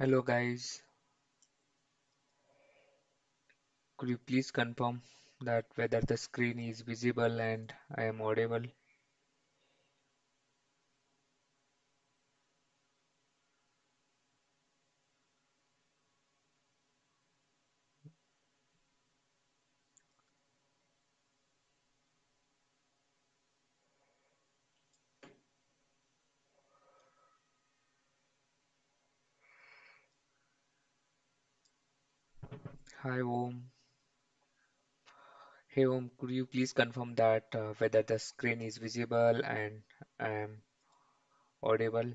Hello guys, could you please confirm that whether the screen is visible and I am audible? Hi Om. Hey Om, could you please confirm that uh, whether the screen is visible and am audible?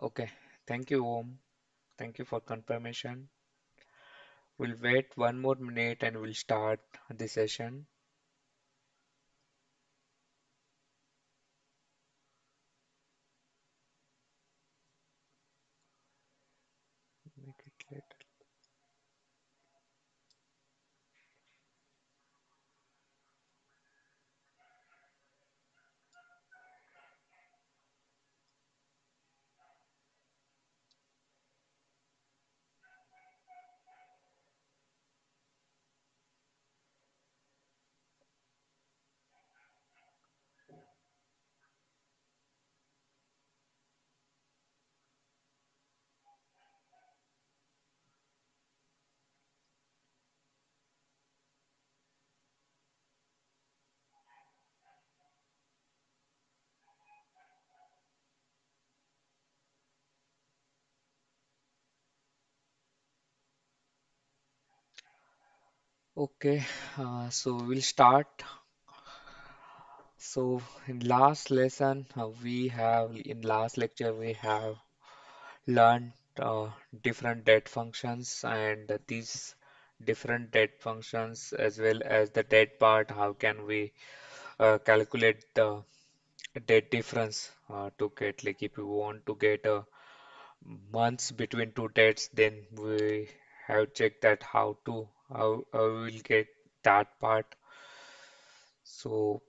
Okay, thank you Om. Thank you for confirmation. We'll wait one more minute and we'll start the session. Okay, uh, so we'll start. So in last lesson, uh, we have in last lecture we have learned uh, different date functions and these different date functions as well as the date part how can we uh, calculate the date difference uh, to get like if we want to get a months between two debts then we have checked that how to we will get that part. So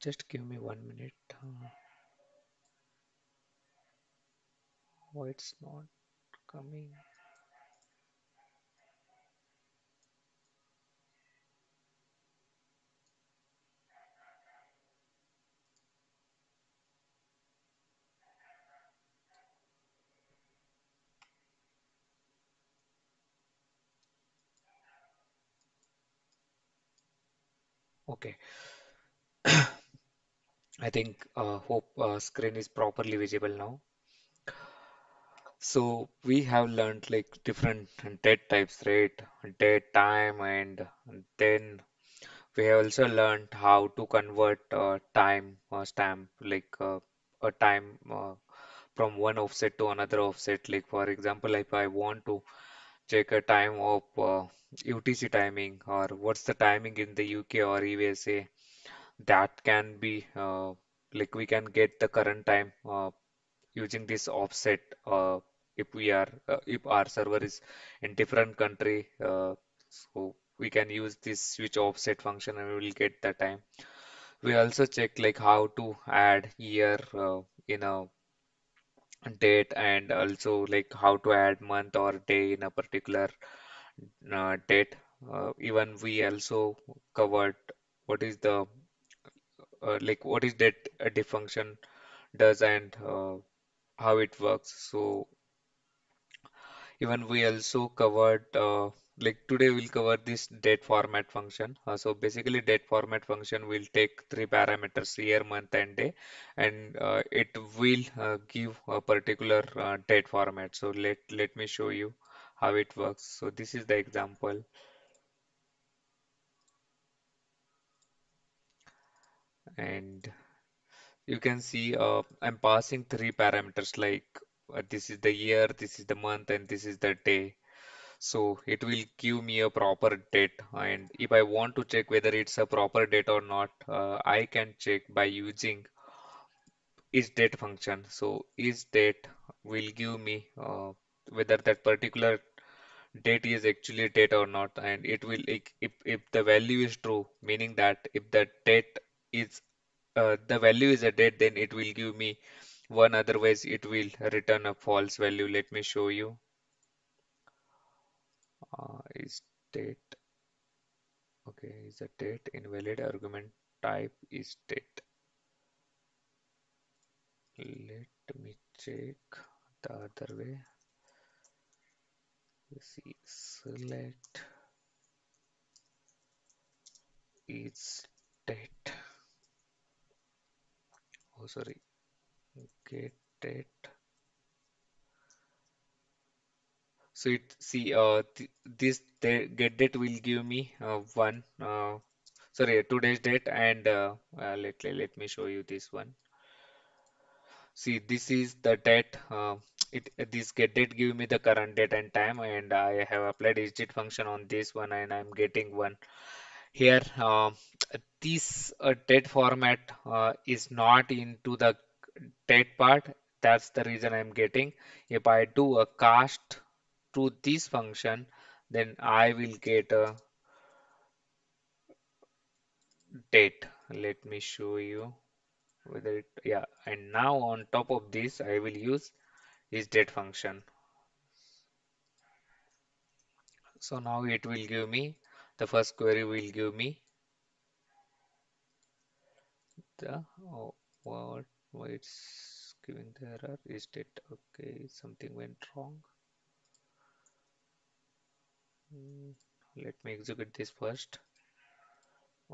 just give me one minute why oh, it's not coming okay I think uh, hope uh, screen is properly visible now. So we have learned like different date types, right? Date time, and then we have also learned how to convert uh, time uh, stamp, like uh, a time uh, from one offset to another offset. Like for example, if I want to check a time of uh, UTC timing or what's the timing in the UK or USA, that can be uh, like we can get the current time uh, using this offset uh, if we are uh, if our server is in different country uh, so we can use this switch offset function and we will get the time. We also check like how to add year in a date and also like how to add month or day in a particular uh, date. Uh, even we also covered what is the uh, like what is that uh, diff function does and uh, how it works. So Even we also covered, uh, like today we'll cover this date format function. Uh, so basically date format function will take three parameters, year, month, and day, and uh, it will uh, give a particular uh, date format. So let, let me show you how it works. So this is the example. And you can see uh, I'm passing three parameters like uh, this is the year, this is the month, and this is the day. So it will give me a proper date. And if I want to check whether it's a proper date or not, uh, I can check by using is date function. So is date will give me uh, whether that particular date is actually date or not and it will if, if the value is true meaning that if the date is uh, the value is a date then it will give me one otherwise it will return a false value let me show you Uh, is date okay is a date invalid argument type is date let me check the other way. See select is date oh sorry. Get date so it see uh th this get date will give me uh, one uh, sorry today's date and uh, uh, let, let me show you this one See, this is the date. Uh, it this get date give me the current date and time, and I have applied isDate function on this one, and I'm getting one here. Uh, this uh, date format is not into the date part. That's the reason I'm getting. If I do a cast to this function, then I will get a date. Let me show you whether it, yeah. And now on top of this, I will use isDate function. So now it will give me the first query will give me the oh, what why it's giving the error is it okay something went wrong Let me execute this first.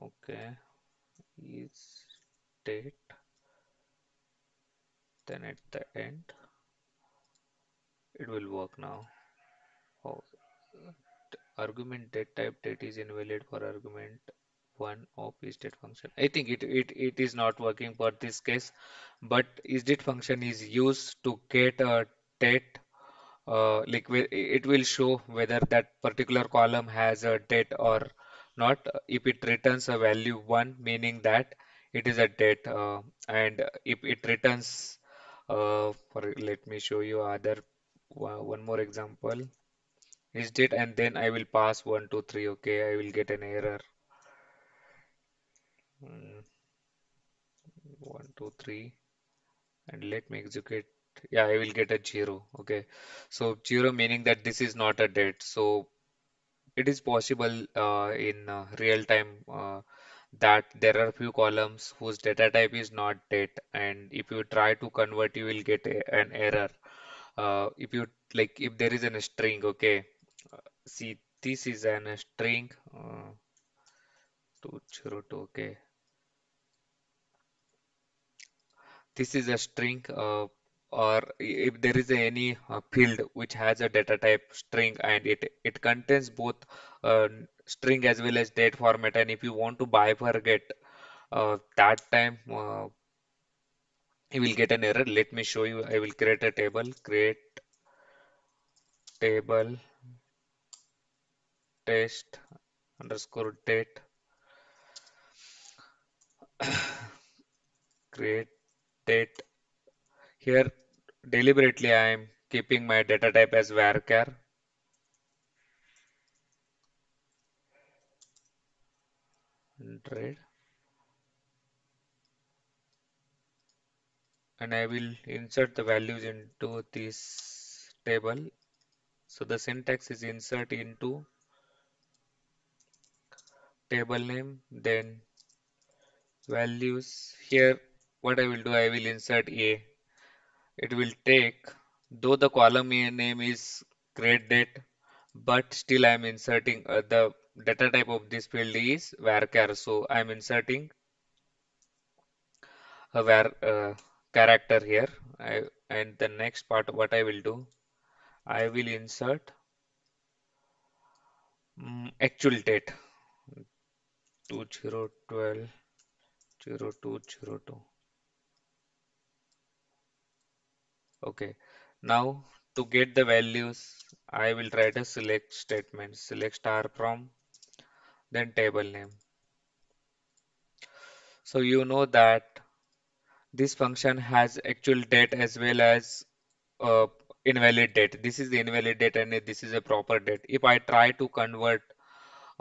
Okay. Is date. Then at the end it will work now. Oh. Argument date type date is invalid for argument one of isDate function. I think it, it it is not working for this case, but is isDate function is used to get a date uh, like it will show whether that particular column has a date or not. If it returns a value one, meaning that it is a date, uh, and if it returns, uh, for let me show you other one one more example. Is date and then I will pass one two three okay I will get an error. Mm, one two three and let me execute yeah I will get a zero okay. So zero meaning that this is not a date. So it is possible uh, in uh, real time uh, that there are few columns whose data type is not date. And if you try to convert you will get a, an error. Uh, if you like if there is a string okay. Uh, see this is an a string uh, 202 okay. This is a string uh, or if there is any uh, field which has a data type string and it it contains both uh, string as well as date format and if you want to bifurcate uh, that time uh, you will get an error. Let me show you. I will create a table create table test underscore date create date here deliberately I am keeping my data type as varchar 100 and I will insert the values into this table. So the syntax is insert into table name, then values. Here, what I will do, I will insert A. It will take, though the column name is create date, but still I am inserting uh, the data type of this field is varchar. So I am inserting a var uh, character here. I, and the next part, what I will do, I will insert Mm, actual date 2012 0202 Okay. Now to get the values, I will write a select statement. Select star from then table name. So you know that this function has actual date as well as uh, invalid date. This is the invalid date and this is a proper date. If I try to convert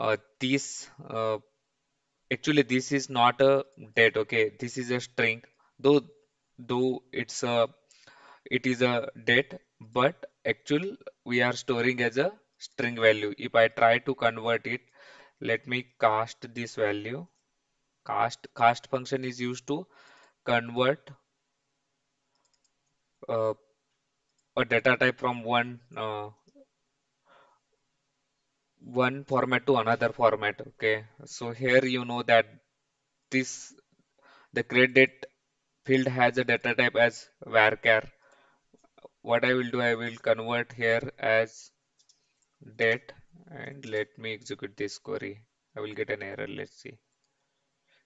uh, this, uh, actually this is not a date. Okay, this is a string. Though though it's a it is a date, but actual we are storing as a string value. If I try to convert it, let me cast this value. Cast cast function is used to convert uh, a data type from one uh, one format to another format. Okay, so here you know that this the create date field has a data type as varchar. What I will do, I will convert here as date and let me execute this query. I will get an error. Let's see.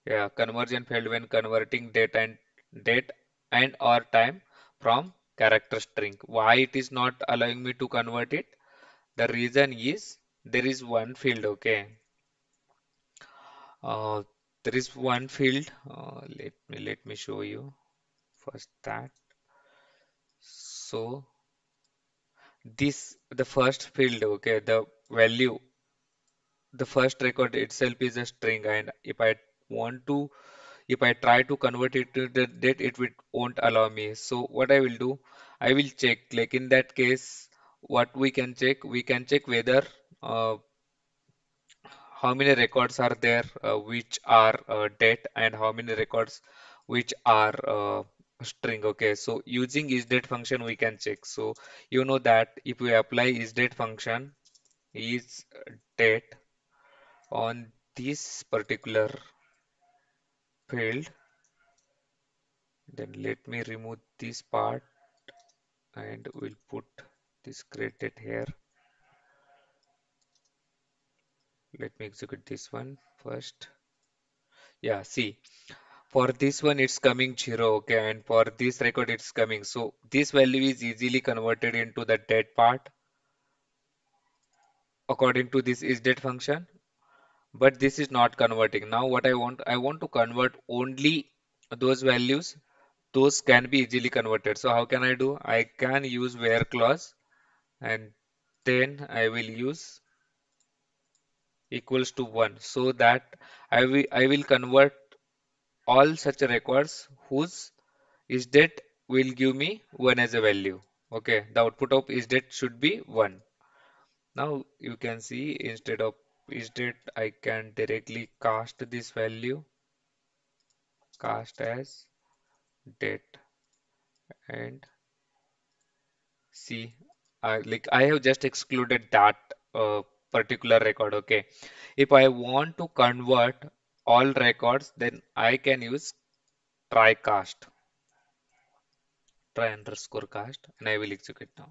Yeah, conversion failed when converting date and date and or time from character string. Why it is not allowing me to convert it? The reason is there is one field. Okay, uh, there is one field. Uh, let me let me show you first that. So this the first field. Okay, the value the first record itself is a string and if I want to if I try to convert it to the date it will, won't allow me so what I will do I will check like in that case what we can check we can check whether uh, how many records are there uh, which are uh, date and how many records which are uh, string okay? So using isDate function we can check. So you know that if we apply isDate function is date on this particular field then let me remove this part and we'll put this created here. Let me execute this one first. Yeah see for this one it's coming zero okay? And for this record it's coming. So this value is easily converted into the date part according to this isDate function. But this is not converting. Now what I want I want to convert only those values. Those can be easily converted. So how can I do? I can use where clause and then I will use equals to 1 so that I will I will convert all such records whose is isDate will give me 1 as a value. Okay the output of is isDate should be 1 now you can see instead of is isDate I can directly cast this value cast as date and see I like I have just excluded that uh, particular record okay? If I want to convert all records then I can use try cast try underscore cast and I will execute now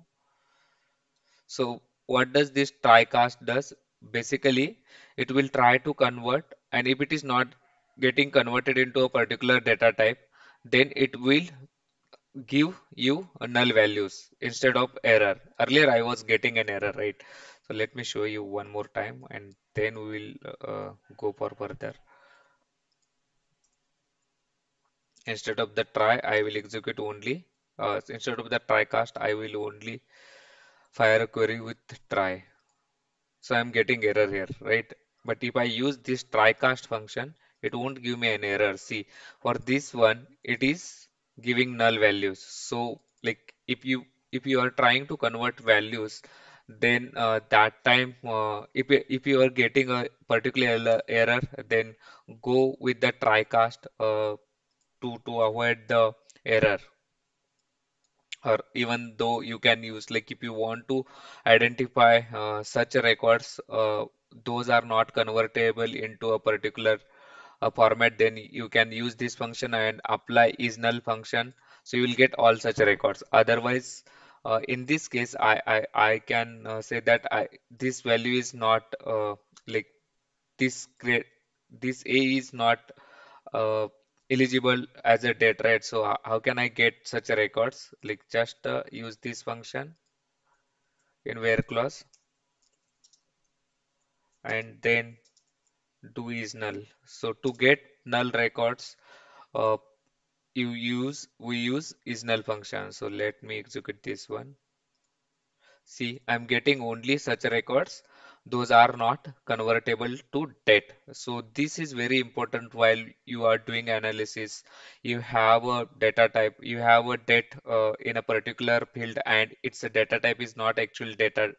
so what does this try cast does basically it will try to convert and if it is not getting converted into a particular data type then it will give you null values instead of error. Earlier I was getting an error, right? So let me show you one more time and then we will uh, go for further. Instead of the try, I will execute only. Uh, instead of the try cast, I will only fire a query with try. So I'm getting error here, right? But if I use this try cast function, it won't give me an error. See, for this one, it is giving null values. So like if you if you are trying to convert values, then uh, that time uh, if you- if you are getting a particular error, then go with the try cast uh, to to avoid the error. Or even though you can use like if you want to identify uh, such records uh, those are not convertible into a particular uh, format then you can use this function and apply is null function. So you will get all such records. Otherwise uh, in this case I I, I can uh, say that I this value is not like this great this A is not eligible as a date, right? So how, can I get such a records? Like just uh, use this function in where clause and then do is null. So to get null records, uh, you use we use is null function. So let me execute this one. See, I'm getting only such records. Those are not convertible to date. So this is very important while you are doing analysis. You have a data type, you have a date uh, in a particular field and its a data type is not actual data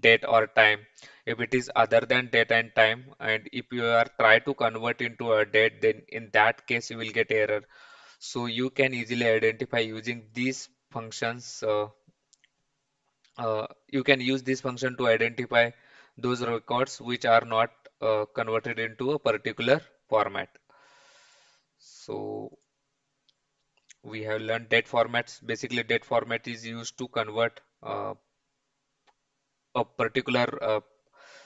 date or time. If it is other than date and time and if you are try to convert into a date, then in that case you will get error. So you can easily identify using these functions uh, uh, you can use this function to identify those records which are not uh, converted into a particular format. So we have learned date formats. Basically, date format is used to convert uh, a particular uh,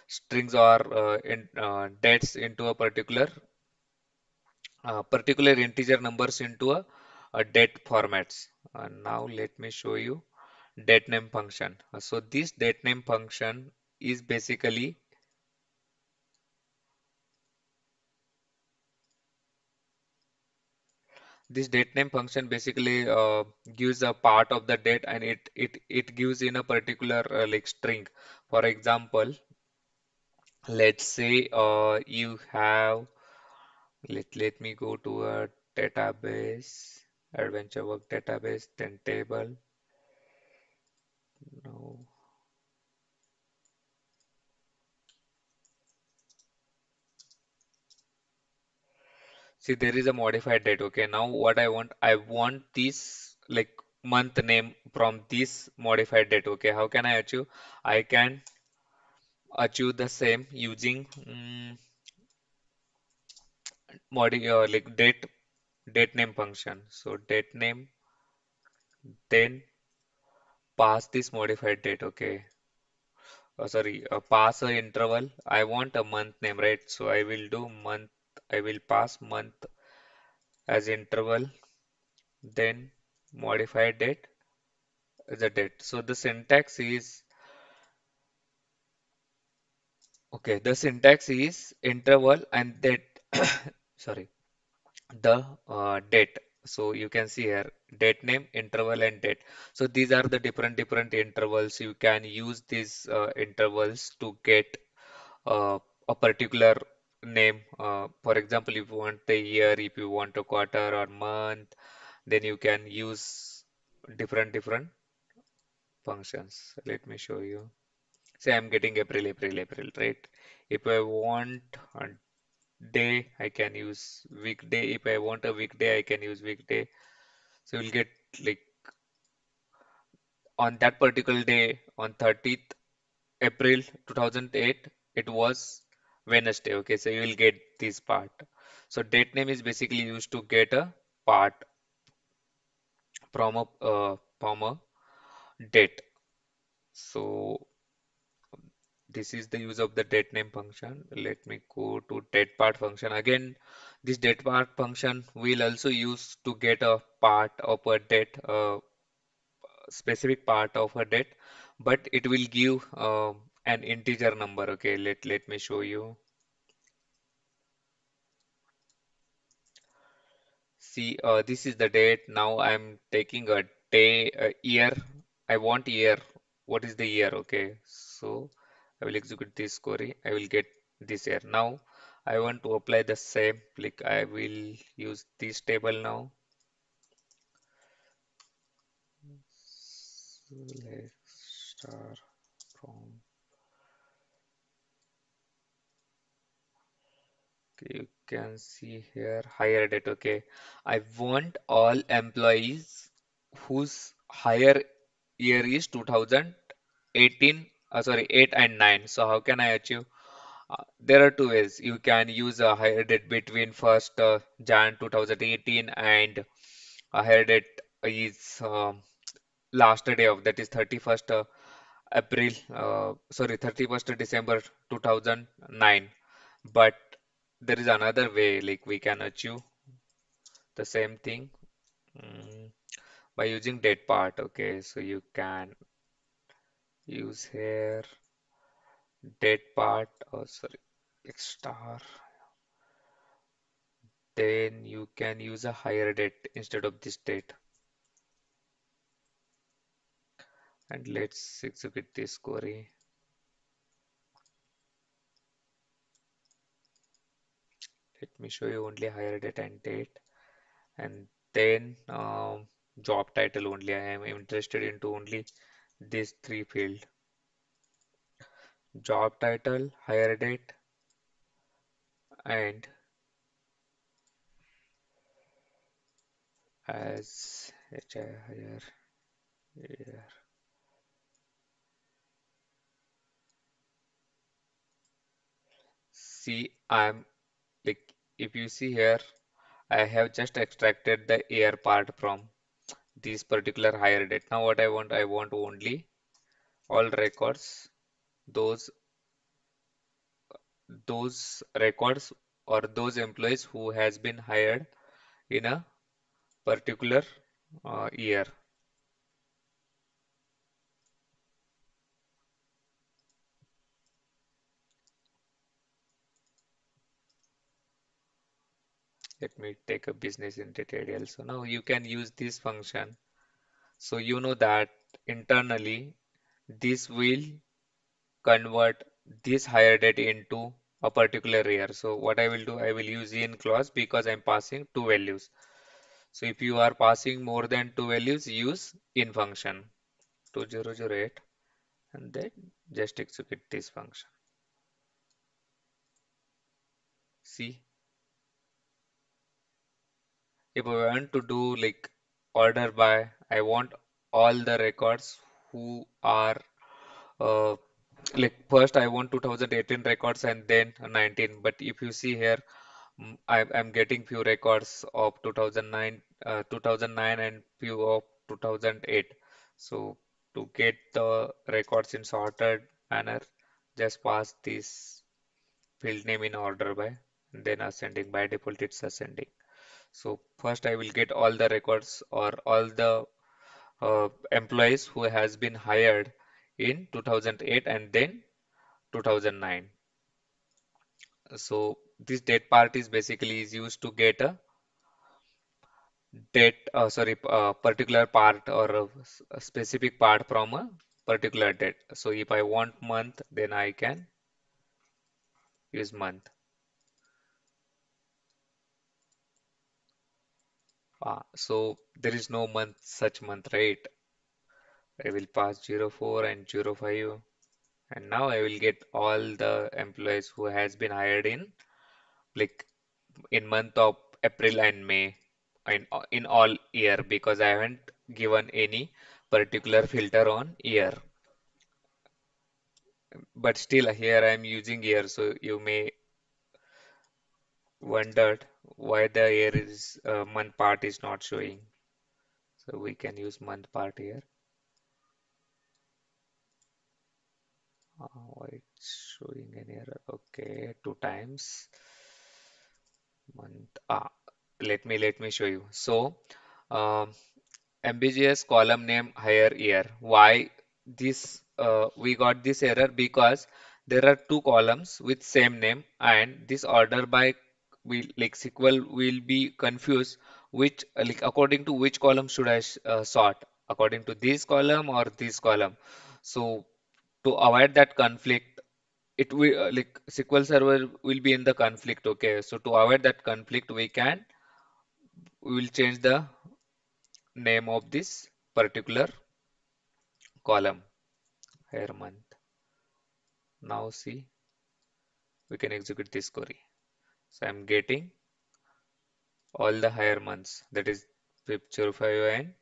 strings or uh, in, uh, dates into a particular uh, particular integer numbers into a, a date formats. Uh, now let me show you date name function. So this date name function is basically this date name function basically uh, gives a part of the date and it it it gives in a particular uh, like string. For example, let's say uh, you have let let me go to a database, adventure work database, then table. No. See, there is a modified date. Okay, now what I want, I want this like month name from this modified date. Okay, how can I achieve? I can achieve the same using mm modi uh, like date date name function. So date name, then pass this modified date. Okay, uh, sorry, uh, pass a interval. I want a month name, right? So I will do month. I will pass month as interval, then modified date as a date. So the syntax is okay. The syntax is interval and that sorry the uh, date. So you can see here date name, interval, and date. So these are the different different intervals. You can use these uh, intervals to get uh, a particular name. Uh, for example, if you want the year, if you want a quarter or month, then you can use different different functions. Let me show you. Say I'm getting April, April, April, right? If I want a day, I can use weekday. If I want a weekday, I can use weekday. So you'll get like on that particular day on 30th April 2008, it was Wednesday. Okay, so you will get this part. So date name is basically used to get a part from a uh, from a date. So this is the use of the date name function. Let me go to date part function. Again, this date part function will also use to get a part of a date, uh, specific part of a date, but it will give uh, an integer number. Okay, let let me show you. See, uh, this is the date. Now I'm taking a day, a year. I want year. What is the year? Okay, so I will execute this query. I will get this year. Now I want to apply the same. Like I will use this table now. Select star from. You can see here hire date. Okay, I want all employees whose higher year is 2018 uh, sorry 8 and 9 so how can I achieve? Uh, there are two ways. You can use a hire date between first uh, Jan 2018 and a hire date is um last day of that is 31st uh, April uh, sorry 31st December 2009 but there is another way like we can achieve the same thing mm, by using date part. Okay, so you can use here date part. Oh, sorry, like star. Then you can use a hire date instead of this date. And let's execute this query. Me show you only hire date and date. And then um, job title only. I am interested into only these three field. Job title, hire date, and as HI higher year. See, I'm if you see here, I have just extracted the year part from this particular hire date. Now what I want, I want only all records, those those records or those employees who has been hired in a particular uh, year. Let me take a business entity So now you can use this function. So you know that internally this will convert this hire date into a particular year. So what I will do, I will use in clause because I'm passing two values. So if you are passing more than two values, use in function 2008 and then just execute this function. See, if I want to do like order by, I want all the records who are uh, like first I want 2018 records and then 19 but if you see here mm, I, I'm getting few records of 2009 uh, 2009 and few of 2008 so to get the records in sorted manner just pass this field name in order by then ascending. By default it's ascending so first I will get all the records or all the uh, employees who has been hired in 2008 and then 2009 so this date part is basically is used to get a date uh, sorry uh, particular part or a, a specific part from a particular date. So if I want month then I can use month ah, so there is no month such month right I will pass 04 and 05 and now I will get all the employees who has been hired in like in month of April and May in in all year because I haven't given any particular filter on year. But still here I am using year, so you may wonder why the year is uh, month part is not showing. So we can use month part here. Uh, why it's showing an error? Okay, two times month. Ah, let me let me show you. So um, column name higher year. Why this uh, we got this error because there are two columns with same name and this order by will like SQL will be confused which like according to which column should I uh, sort according to this column or this column. So to avoid that conflict it will uh, like SQL Server will be in the conflict okay so to avoid that conflict we can we will change the name of this particular column here month. Now see, we can execute this query. So I'm getting all the higher months that is pip 05 and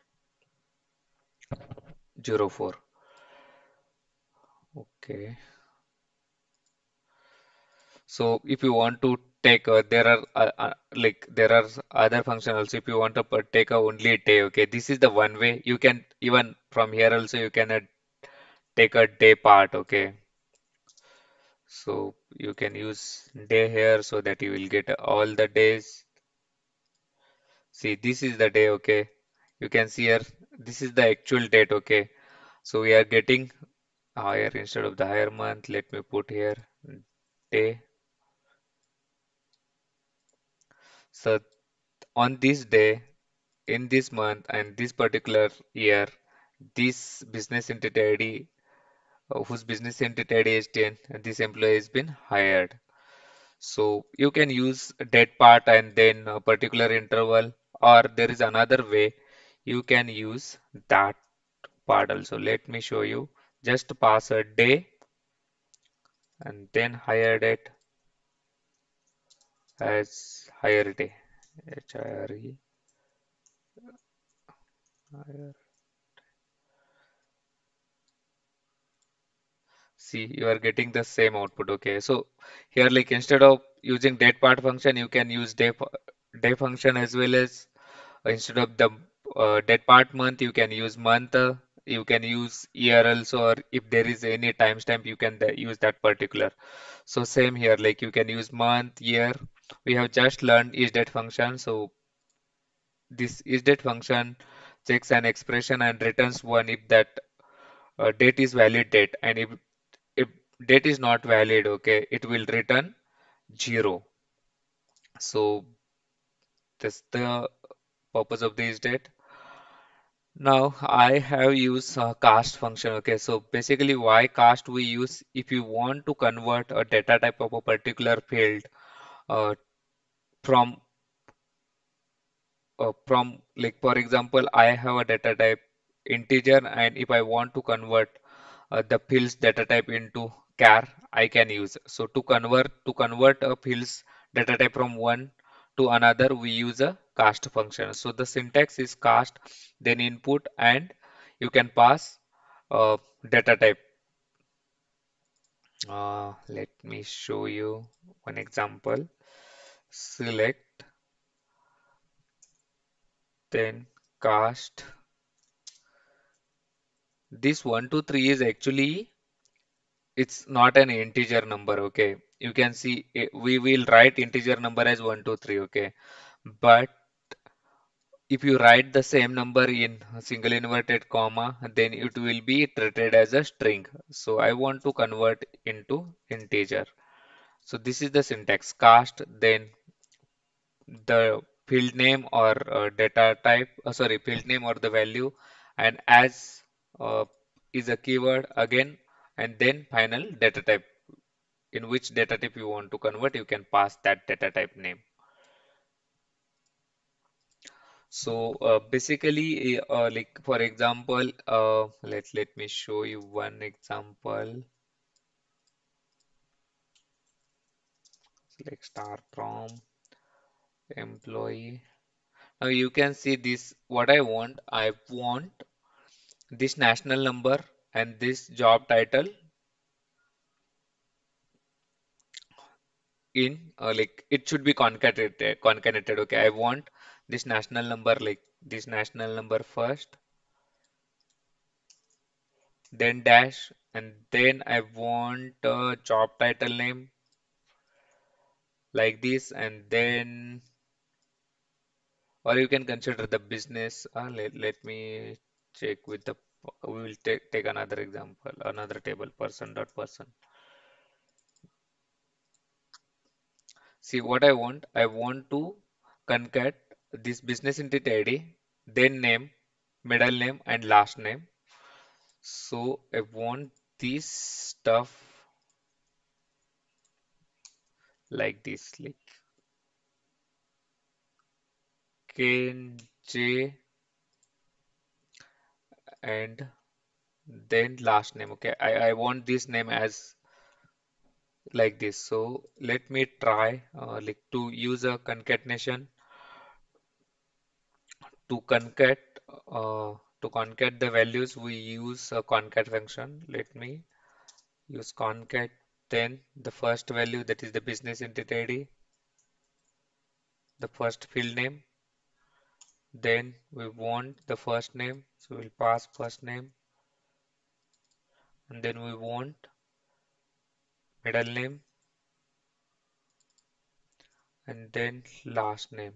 zero 04. Okay. So if you want to take uh, there are uh, uh, like there are other functions also if you want to take a only a day okay this is the one way you can even from here also you can uh, take a day part okay so you can use day here so that you will get all the days See, this is the day, okay. You can see here, this is the actual date, okay. So we are getting higher instead of the higher month. Let me put here day. So on this day, in this month, and this particular year, this business entity ID, Uh, whose business entity is 10, and this employee has been hired. So you can use date part and then a particular interval, or there is another way you can use that part also. Let me show you. Just pass a day and then hired date as higher day. H-I-R-E, See, you are getting the same output. Okay, so here, like instead of using date part function, you can use day day function as well as uh, instead of the uh, date part month, you can use month. uh, you can use year also, or if there is any timestamp, you can use that particular. So same here, like you can use month, year. We have just learned is date function. So this is date function checks an expression and returns one if that uh, date is valid date, and if date is not valid, okay, it will return zero. So that's the purpose of this date. Now I have used cast function. Okay, so basically why cast we use if you want to convert a data type of a particular field uh, from uh, from like for example I have a data type integer and if I want to convert uh, the fields data type into char I can use. So to convert to convert a fields data type from one to another we use a cast function. So the syntax is cast then input and you can pass uh, data type. Uh, let me show you one example. Select then cast. This 1 to 3 is actually it's not an integer number okay? You can see it, we will write integer number as 1 2 3 okay? But if you write the same number in single inverted comma then it will be treated as a string. So I want to convert into integer. So this is the syntax. Cast then the field name or uh, data type uh, sorry field name or the value and as uh, is a keyword again and then final data type in which data type you want to convert, you can pass that data type name. So uh, basically, uh, uh, like for example, uh, let let me show you one example. Like start from employee. Now you can see this. What I want, I want this national number and this job title in uh, like it should be concatenated. Concatenated. Okay, I want this national number like this national number first then dash and then I want a job title name like this and then or you can consider the business uh, let, let me check with the we will take take another example another table person dot person. See what I want I want to concat this business entity ID then name middle name and last name. So I want this stuff like this like K J and then last name okay? I, I want this name as like this. So let me try uh, like to use a concatenation to concat uh, to concat the values we use a concat function. Let me use concat then the first value that is the business entity ID the first field name then we want the first name so we'll pass first name and then we want middle name and then last name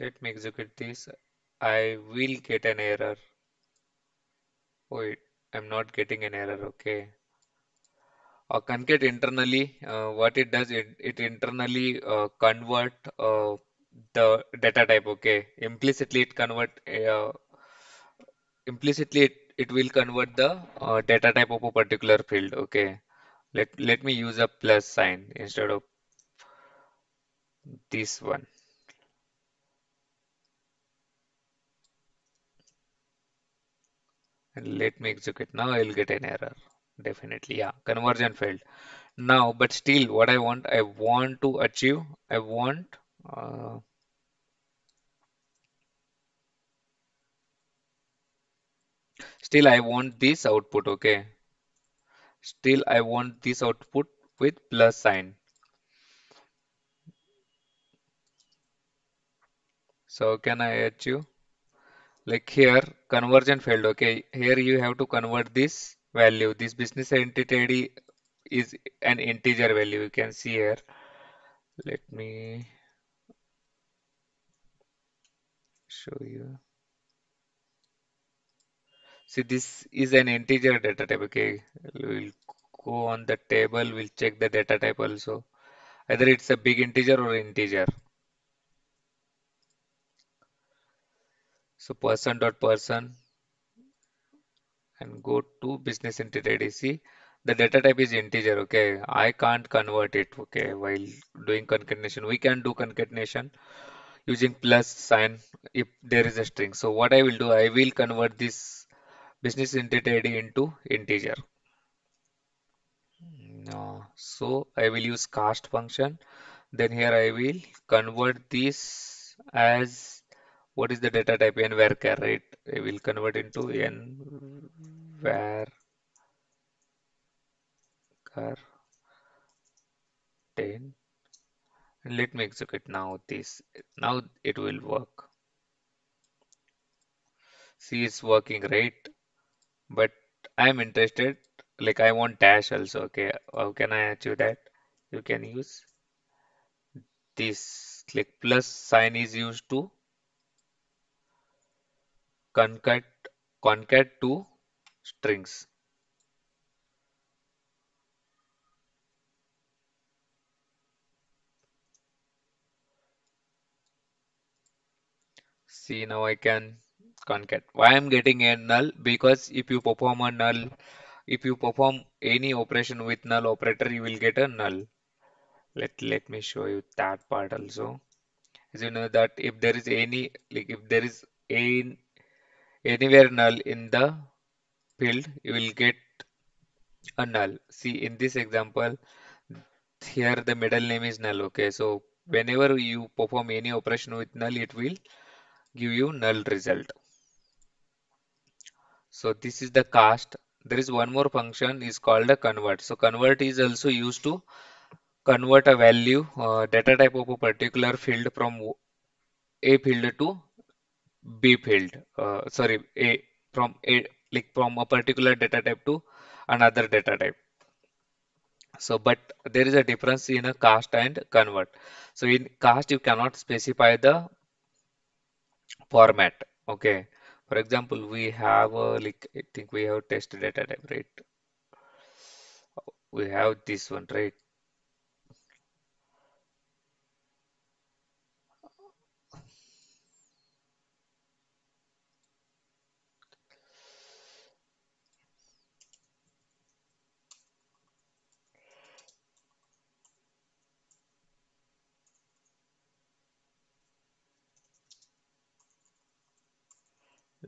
Let me execute this. I will get an error. Wait, I'm not getting an error. Okay. Uh, concat internally, uh, what it does, it, it internally uh, convert uh, the data type. Okay. Implicitly, it convert uh, implicitly it, it will convert the uh, data type of a particular field. Okay. Let let me use a plus sign instead of this one. And let me execute. Now I will get an error. Definitely, yeah. Conversion failed. Now, but still, what I want, I want to achieve, I want, uh, still I want this output, okay? Still I want this output with plus sign. So can I achieve? Like here, conversion failed, okay? Here you have to convert this value. This business entity is an integer value. You can see here. Let me show you. See, this is an integer data type. Okay, we'll go on the table. We'll check the data type also. Either it's a big integer or integer. So person dot person and go to business entity ID. See, the data type is integer. Okay, I can't convert it. Okay, while doing concatenation, we can do concatenation using plus sign if there is a string. So what I will do, I will convert this business entity ID into integer. No. So I will use cast function. Then here I will convert this as what is the data type n varchar, right? I will convert into n varchar 10 and let me execute now this. Now it will work. See, it's working, right? But I'm interested, like I want dash also. Okay, how can I achieve that? You can use this, like plus sign is used to concat concat two strings. See now I can concat. Why I'm getting a null? Because if you perform a null, if you perform any operation with null operator, you will get a null. Let let me show you that part also. As you know that if there is any like if there is a anywhere null in the field, you will get a null. See in this example, here the middle name is null. Okay, so whenever you perform any operation with null, it will give you null result. So this is the cast. There is one more function is called a convert. So convert is also used to convert a value uh, data type of a particular field from A field to B field. Uh, sorry, A from A like from a particular data type to another data type. So, but there is a difference in a cast and convert. So in cast you cannot specify the format. Okay. For example, we have a like I think we have test data type, right? We have this one, right?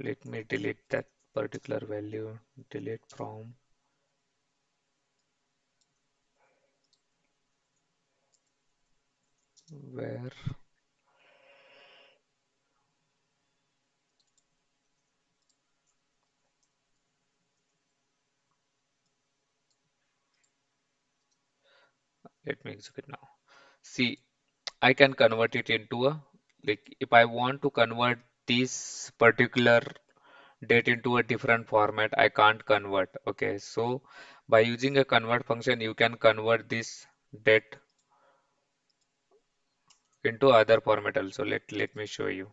Let me delete that particular value. Delete from where let me execute now. See, I can convert it into a like if I want to convert this particular date into a different format, I can't convert. Okay, so by using a convert function, you can convert this date into other format also. Let let me show you.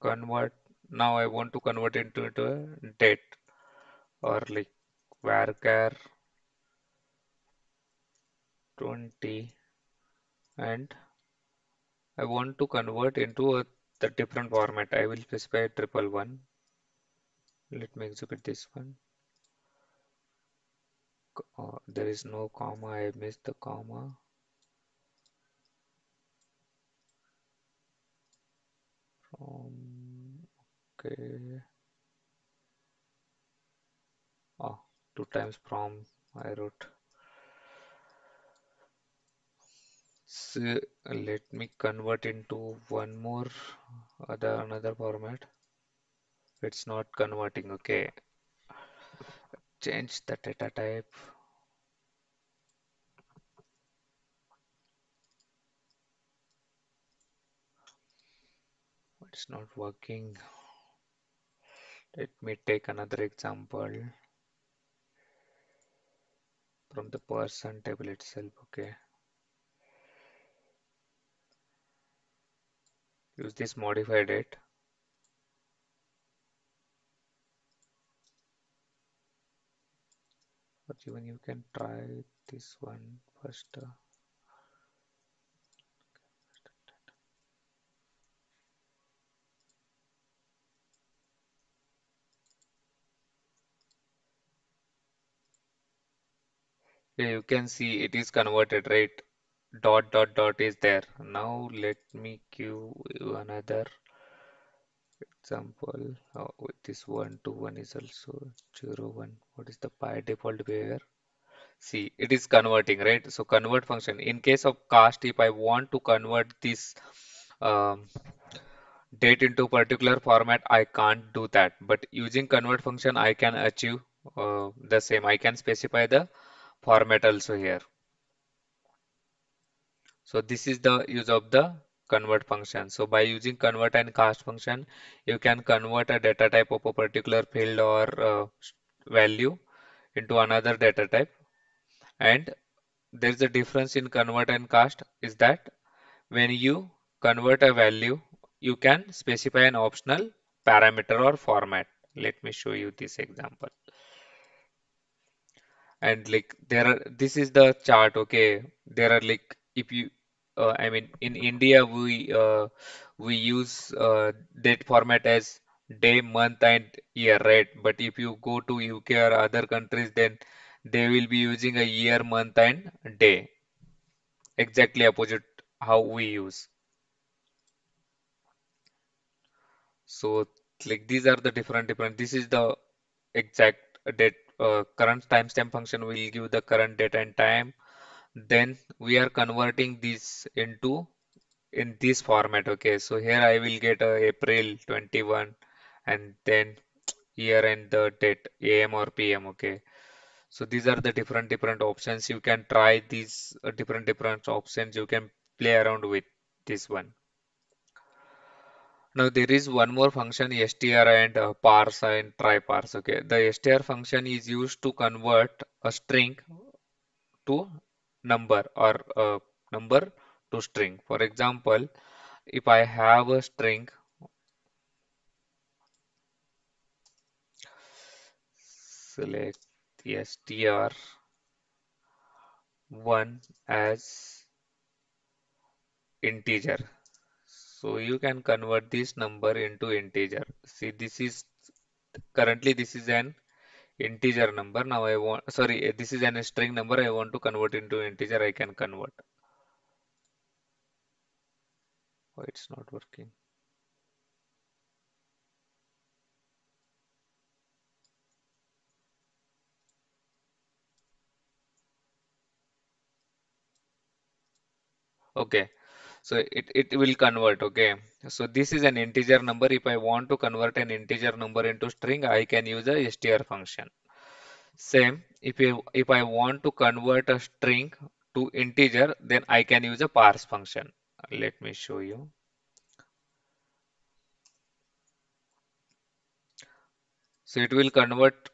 Convert. Now I want to convert into, into a date or like varchar 20 and I want to convert into a the different format. I will specify triple one. Let me execute this one. Uh, there is no comma. I missed the comma. From okay. Oh, two times from I wrote. So let me convert into one more other another format. It's not converting. Okay, change the data type. It's not working. Let me take another example from the person table itself. Okay, use this modified date. Or even you can try this one first. Uh, you can see it is converted, right? Dot dot dot is there. Now let me give another example. Oh, with this one to one is also zero one. What is the by default behavior? See, it is converting, right? So convert function. In case of cast, if I want to convert this um, date into particular format, I can't do that. But using convert function, I can achieve uh, the same. I can specify the format also here. So this is the use of the convert function. So by using convert and cast function, you can convert a data type of a particular field or uh, value into another data type. And there's a difference in convert and cast is that when you convert a value, you can specify an optional parameter or format. Let me show you this example. And like there are, this is the chart, okay? There are like if you, uh, I mean, in India we uh, we use uh, date format as day, month, and year, right? But if you go to UK or other countries, then they will be using a year, month, and day. Exactly opposite how we use. So like these are the different different. This is the exact date. Uh, current timestamp function will give the current date and time. Then we are converting this into in this format. Okay, so here I will get uh, April 21 and then year and the date AM or PM. Okay, so these are the different different options. You can try these uh, different different options. You can play around with this one. Now there is one more function str and uh, parse and try parse. Okay, the str function is used to convert a string to number or number to string. For example, if I have a string, select str one as integer. So you can convert this number into integer. See, this is currently this is an integer number. Now I want, sorry, this is an string number. I want to convert into integer. I can convert. Why it's not working? Okay, so it, it will convert. Okay, so this is an integer number. If I want to convert an integer number into string, I can use a str function. Same, if you, if I want to convert a string to integer, then I can use a parse function. Let me show you. So it will convert,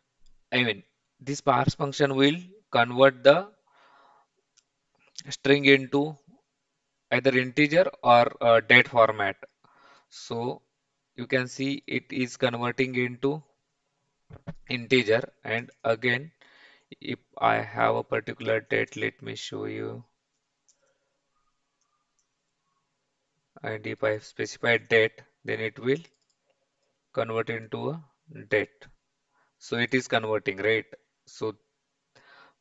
I mean, this parse function will convert the string into either integer or uh, date format. So you can see it is converting into integer. And again if I have a particular date let me show you. And if I specify date then it will convert into a date. So it is converting right? So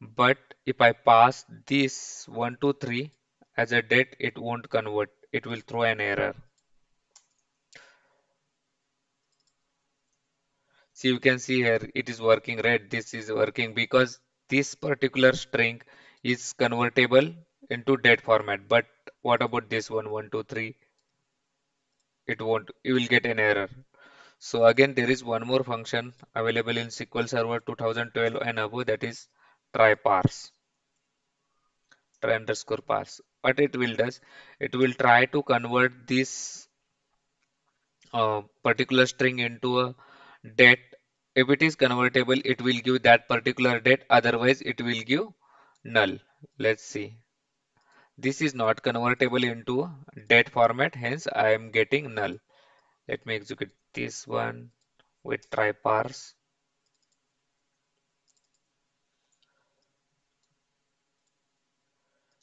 but if I pass this 1 2 3 as a date it won't convert. It will throw an error. See you can see here it is working right this is working because this particular string is convertible into date format. But what about this one? 1 2 3 it won't. You will get an error. So again there is one more function available in SQL Server 2012 and above that is try parse. Try underscore parse what it will does it will try to convert this uh, particular string into a date if it is convertible it will give that particular date otherwise it will give null. Let's see. This is not convertible into date format hence I am getting null. Let me execute this one with try parse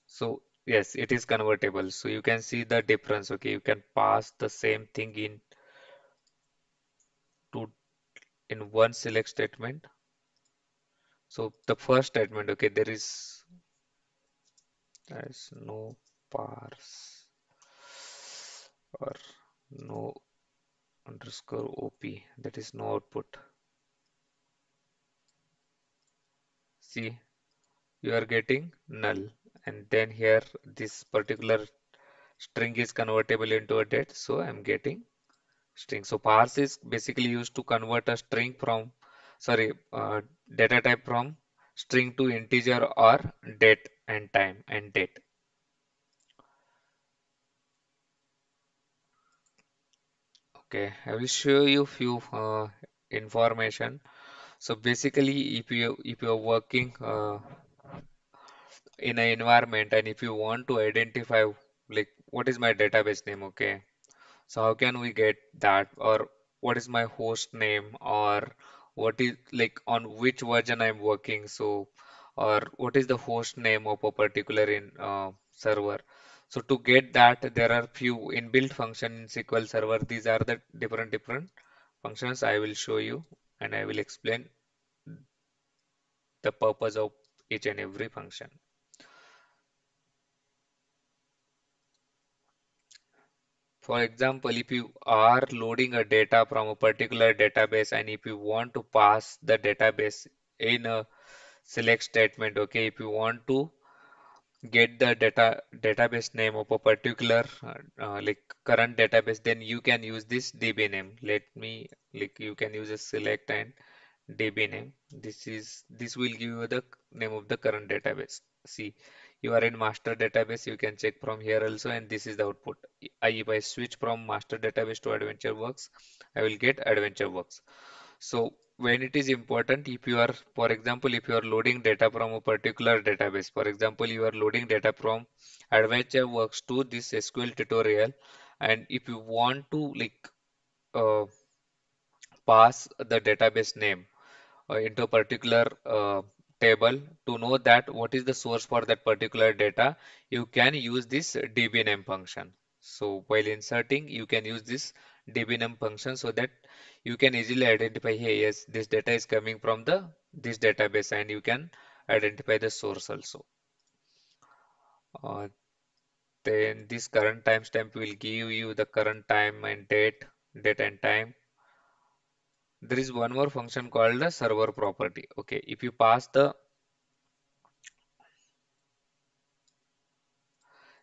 so yes it is convertible so you can see the difference okay? You can pass the same thing in to in one select statement. So the first statement okay there is there is no parse or no underscore op that is no output. See you are getting null and then here this particular string is convertible into a date. So I'm getting string. So parse is basically used to convert a string from sorry uh, data type from string to integer or date and time and date. Okay I will show you few uh, information. So basically if you if you are working uh, in an environment and if you want to identify like what is my database name okay? So how can we get that? Or what is my host name? Or what is like on which version I'm working? So or what is the host name of a particular in uh, server? So to get that there are few inbuilt function in SQL Server. These are the different different functions I will show you and I will explain the purpose of each and every function For example, if you are loading a data from a particular database and if you want to pass the database in a select statement, okay, if you want to get the data database name of a particular uh, uh, like current database, then you can use this DB name. Let me like you can use a select and DB name. This is this will give you the name of the current database. See, you are in master database you can check from here also and this is the output. I, if I switch from master database to AdventureWorks I will get AdventureWorks so when it is important if you are for example if you are loading data from a particular database for example you are loading data from AdventureWorks to this SQL tutorial and if you want to like uh, pass the database name uh, into a particular uh, table to know that what is the source for that particular data you can use this dbname function. So while inserting you can use this dbname function so that you can easily identify hey yes this data is coming from the this database and you can identify the source also. Uh, then this current timestamp will give you the current time and date date and time there is one more function called the server property. Okay if you pass the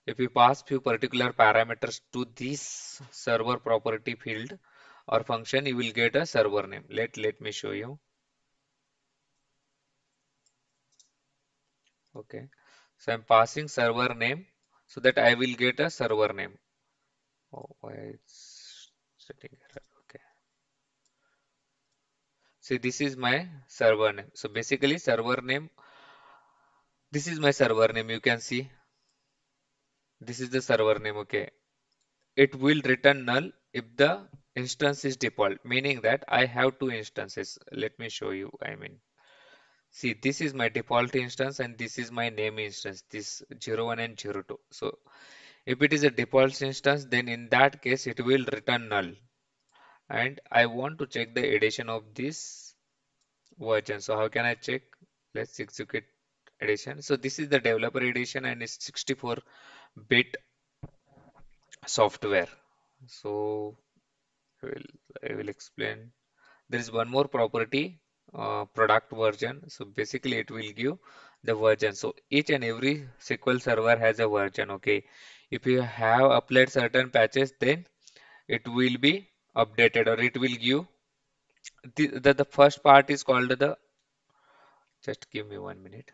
if you pass few particular parameters to this server property field or function you will get a server name. Let let me show you. Okay so i'm passing server name so that i will get a server name. Oh why it's error okay see this is my server name so basically server name This is my server name. You can see this is the server name. Okay. It will return null if the instance is default, meaning that I have two instances. Let me show you. I mean, see, this is my default instance and this is my name instance, this zero 01 and zero 02. So if it is a default instance, then in that case, it will return null. And I want to check the edition of this version. So how can I check? Let's execute edition. So this is the developer edition and it's 64 bit software. So I will, I will explain. There is one more property, uh, product version. So basically it will give the version. So each and every SQL server has a version. Okay. If you have applied certain patches, then it will be updated or it will give the, the, the first part is called the just give me one minute.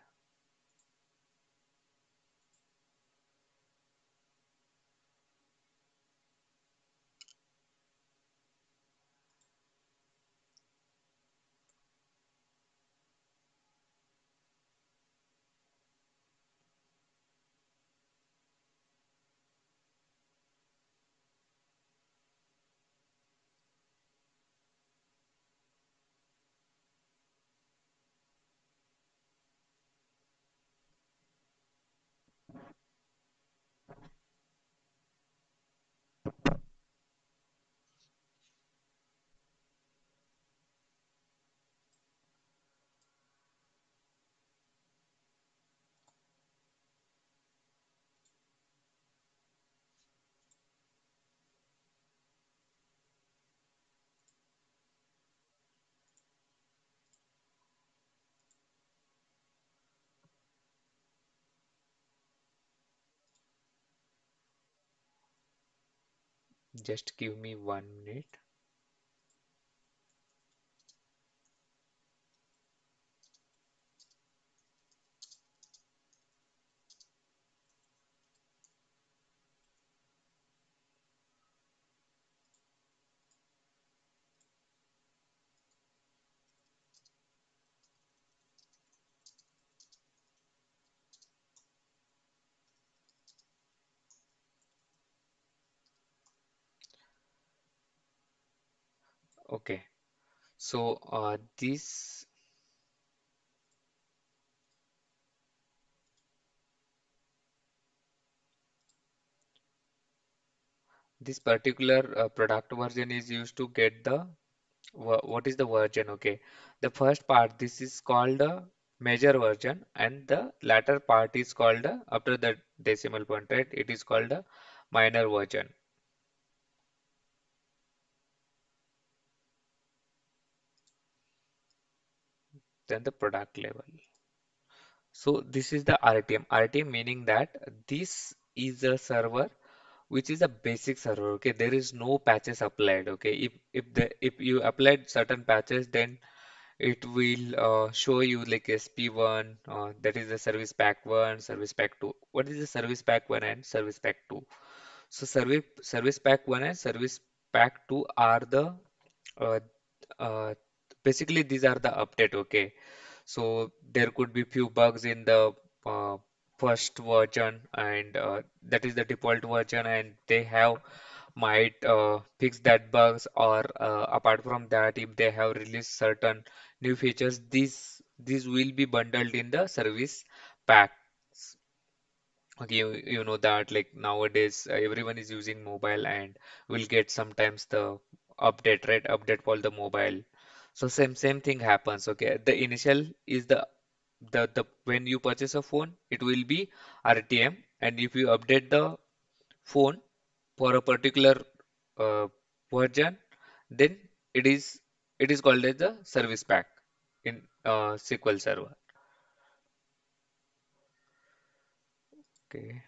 Just give me one minute. Okay. So uh, this this particular uh, product version is used to get the what is the version? Okay. The first part this is called the major version and the latter part is called after the decimal point right? It is called the minor version then the product level. So this is the RTM RTM meaning that this is a server which is a basic server okay? There is no patches applied okay? If if the if you applied certain patches then it will uh, show you like SP1 uh, that is the service pack 1 service pack 2 what is the service pack 1 and service pack 2 so service service pack 1 and service pack 2 are the uh, uh, basically these are the update okay? So there could be few bugs in the uh, first version and uh, that is the default version and they have might uh, fix that bugs or uh, apart from that if they have released certain new features these these will be bundled in the service pack. Okay you, you know that like nowadays uh, everyone is using mobile and will get sometimes the update right? Update for the mobile so same same thing happens okay the initial is the the the when you purchase a phone it will be RTM and if you update the phone for a particular uh, version, then it is it is called as the service pack in uh, SQL Server. Okay.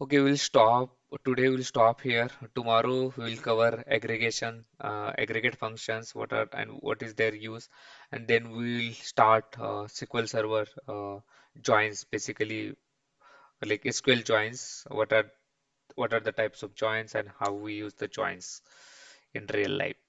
Okay, we'll stop. Today we'll stop here. Tomorrow we'll cover aggregation, uh, aggregate functions, what are and what is their use, and then we'll start uh, SQL Server uh, joins, basically like SQL joins. What are what are the types of joins and how we use the joins in real life.